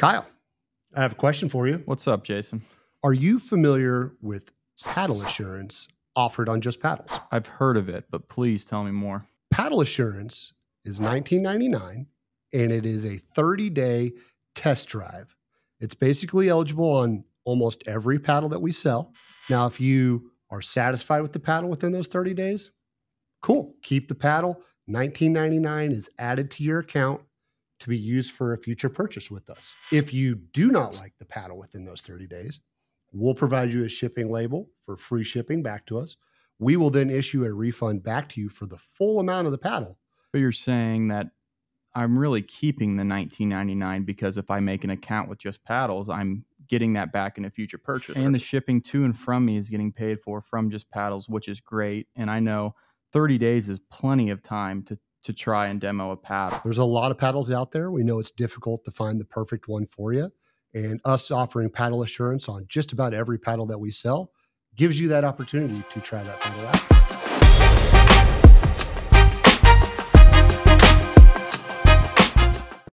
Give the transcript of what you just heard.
Kyle, I have a question for you. What's up, Jason? Are you familiar with paddle assurance offered on JustPaddles? I've heard of it, but please tell me more. Paddle assurance is 19.99 and it is a 30 day test drive. It's basically eligible on almost every paddle that we sell. Now, if you are satisfied with the paddle within those 30 days, cool. Keep the paddle. 19.99 is added to your account to be used for a future purchase with us. If you do not like the paddle within those 30 days, we'll provide you a shipping label for free shipping back to us. We will then issue a refund back to you for the full amount of the paddle. But you're saying that I'm really keeping the 19.99 because if I make an account with JustPaddles, I'm getting that back in a future purchase. And the shipping to and from me is getting paid for from JustPaddles, which is great. And I know 30 days is plenty of time to to try and demo a paddle. There's a lot of paddles out there. We know it's difficult to find the perfect one for you. And us offering paddle assurance on just about every paddle that we sell gives you that opportunity to try that paddle out.